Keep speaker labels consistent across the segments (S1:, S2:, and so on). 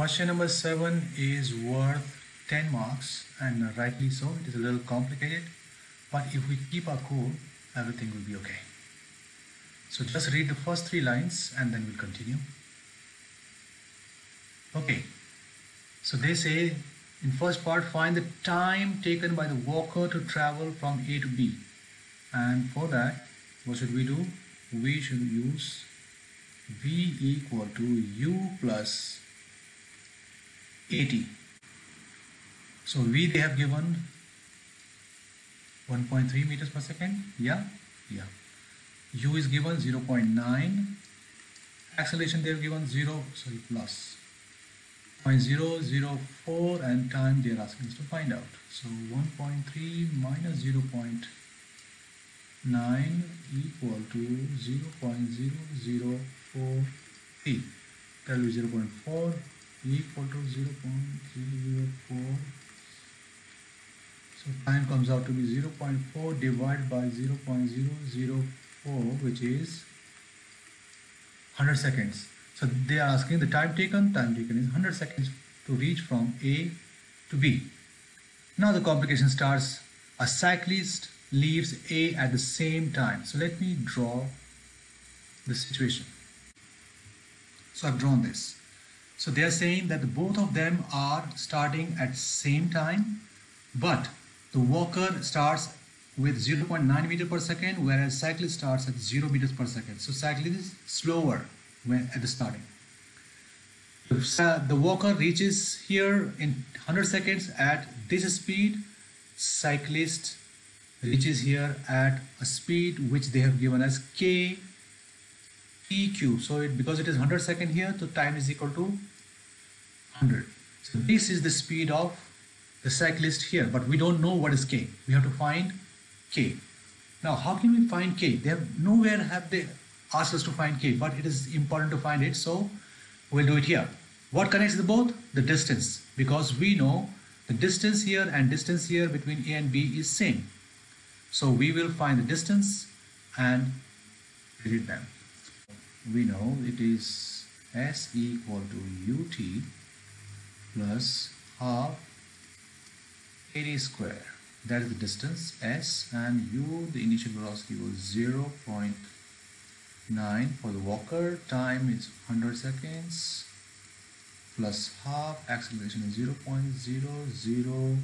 S1: Question number 7 is worth 10 marks and rightly so. It is a little complicated but if we keep our cool everything will be okay. So just read the first three lines and then we'll continue. Okay, so they say in first part find the time taken by the walker to travel from A to B and for that what should we do? We should use V equal to U plus at. So V they have given 1.3 meters per second. Yeah, yeah. U is given 0.9. Acceleration they have given 0, sorry, plus 0.004 and time they are asking us to find out. So 1.3 minus 0.9 equal to 0.0043. That will be 0.4 equal to 0.004 so time comes out to be 0.4 divided by 0.004 which is 100 seconds. So they are asking the time taken time taken is 100 seconds to reach from A to B. Now the complication starts. A cyclist leaves A at the same time. So let me draw the situation. So I've drawn this so they are saying that both of them are starting at same time, but the walker starts with 0.9 meter per second, whereas cyclist starts at 0 meters per second. So cyclist is slower when at the starting. If uh, the walker reaches here in 100 seconds at this speed, cyclist reaches here at a speed which they have given as k TQ. So it, because it is 100 second here, so time is equal to 100. So this is the speed of the cyclist here, but we don't know what is K. We have to find K. Now, how can we find K? They have nowhere have they asked us to find K, but it is important to find it. So we'll do it here. What connects the both? The distance, because we know the distance here and distance here between A and B is same. So we will find the distance and read them we know it is s equal to ut plus half at square. That is the distance s and u the initial velocity was 0 0.9 for the walker time is 100 seconds plus half acceleration is 0 0.004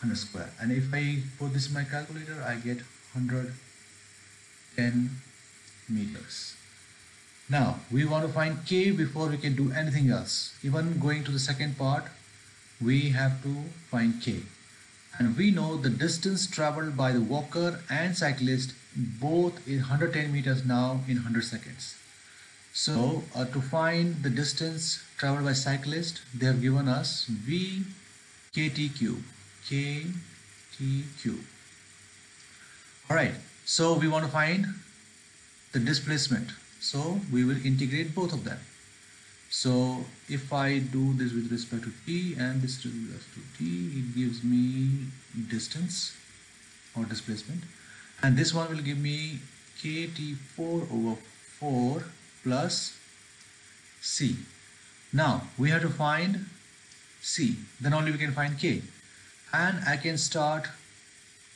S1: 100 square. And if I put this in my calculator I get 110 meters. Now we want to find k before we can do anything else. Even going to the second part, we have to find k. And we know the distance traveled by the walker and cyclist both is 110 meters now in 100 seconds. So uh, to find the distance traveled by cyclist, they have given us v kt cube, kt cube. All right, so we want to find the displacement. So we will integrate both of them. So if I do this with respect to t and this with respect to t, it gives me distance or displacement. And this one will give me kt4 over 4 plus c. Now we have to find c, then only we can find k. And I can start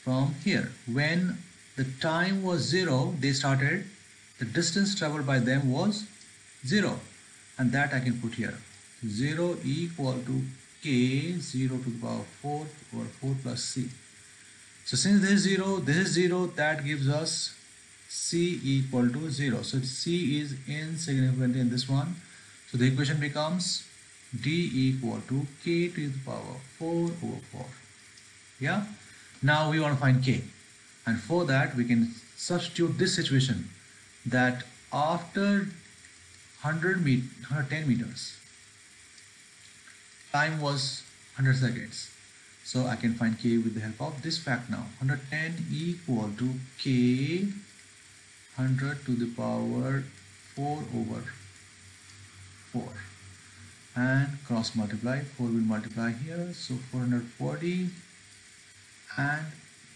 S1: from here. When the time was 0, they started, the distance traveled by them was 0. And that I can put here. 0 equal to k 0 to the power 4 over 4 plus c. So since this is 0, this is 0, that gives us c equal to 0. So c is insignificant in this one. So the equation becomes d equal to k to the power 4 over 4. Yeah. Now we want to find k. And for that we can substitute this situation that after 100 met 110 meters time was 100 seconds. So I can find k with the help of this fact now. 110 equal to k 100 to the power 4 over 4 and cross multiply 4 will multiply here so 440 and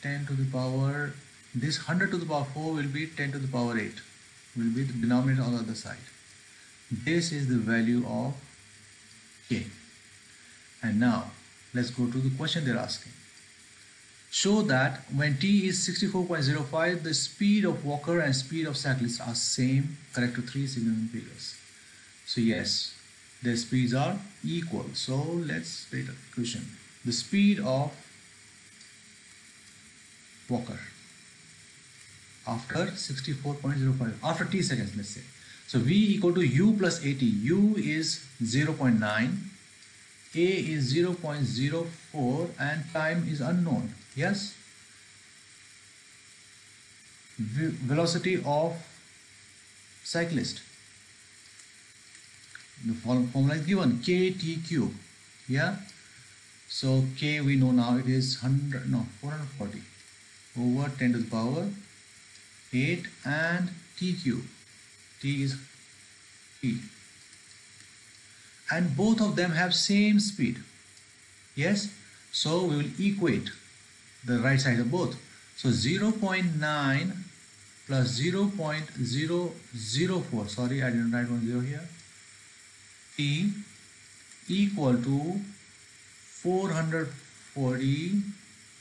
S1: 10 to the power this 100 to the power 4 will be 10 to the power 8 will be the denominator on the other side. This is the value of k. And now let's go to the question they're asking. Show that when t is 64.05, the speed of walker and speed of cyclist are same. Correct to three significant figures. So yes, their speeds are equal. So let's write a question. The speed of walker after 64.05 after t seconds let's say. So v equal to u plus at u is 0.9 a is 0.04 and time is unknown. Yes? V velocity of cyclist. The formula is given kt cube yeah? So k we know now it is 100 no 440 over 10 to the power 8 and t cube t is t and both of them have same speed. Yes? So we will equate the right side of both. So 0 0.9 plus 0 0.004 sorry I didn't write one zero here. T equal to 440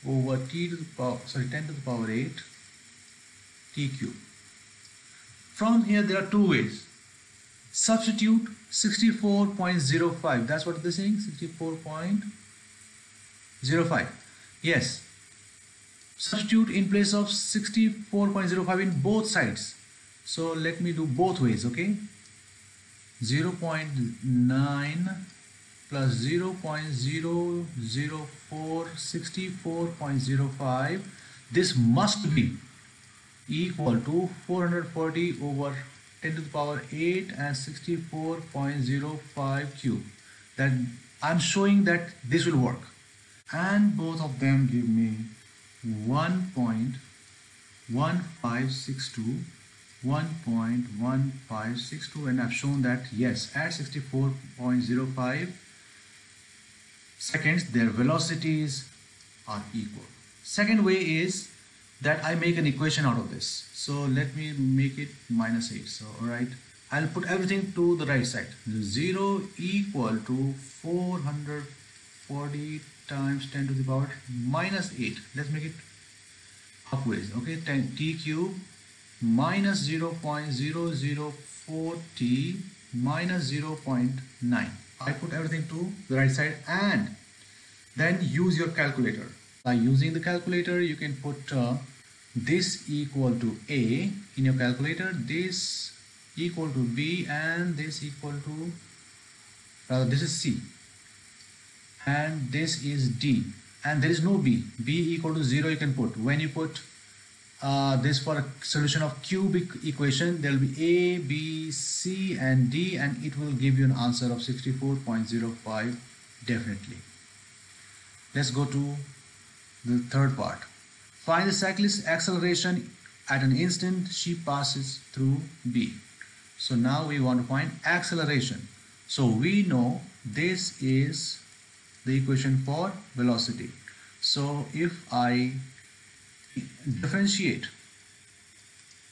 S1: over t to the power sorry 10 to the power 8 t cube. From here there are two ways. Substitute 64.05. That's what they're saying. 64.05. Yes. Substitute in place of 64.05 in both sides. So let me do both ways, okay? 0.9 plus 0.004 64.05 this must be equal to 440 over 10 to the power 8 and 64.05 cube. That I'm showing that this will work. And both of them give me 1.1562 1.1562 and I've shown that yes at 64.05 seconds their velocities are equal. Second way is that I make an equation out of this. So let me make it minus 8 so alright. I'll put everything to the right side. 0 equal to 440 times 10 to the power minus 8 let's make it upwards okay? 10 t cube minus 0 0.004 t minus 0 0.9 I put everything to the right side and then use your calculator. By using the calculator, you can put uh, this equal to A in your calculator, this equal to B and this equal to, rather this is C and this is D and there is no B. B equal to 0 you can put. When you put uh, this for a solution of cubic equation. There will be a b c and d and it will give you an answer of 64.05 definitely. Let's go to the third part. Find the cyclist acceleration at an instant. She passes through b. So now we want to find acceleration. So we know this is the equation for velocity. So if i differentiate.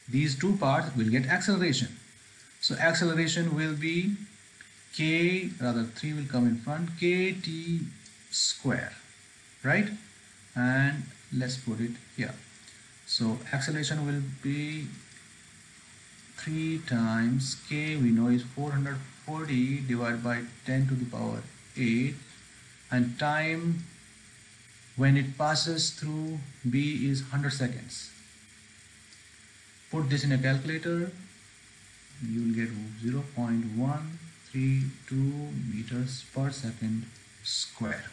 S1: These two parts will get acceleration. So acceleration will be k rather 3 will come in front kt square right? And let's put it here. So acceleration will be 3 times k we know is 440 divided by 10 to the power 8 and time when it passes through B is 100 seconds. Put this in a calculator, you will get 0.132 meters per second square.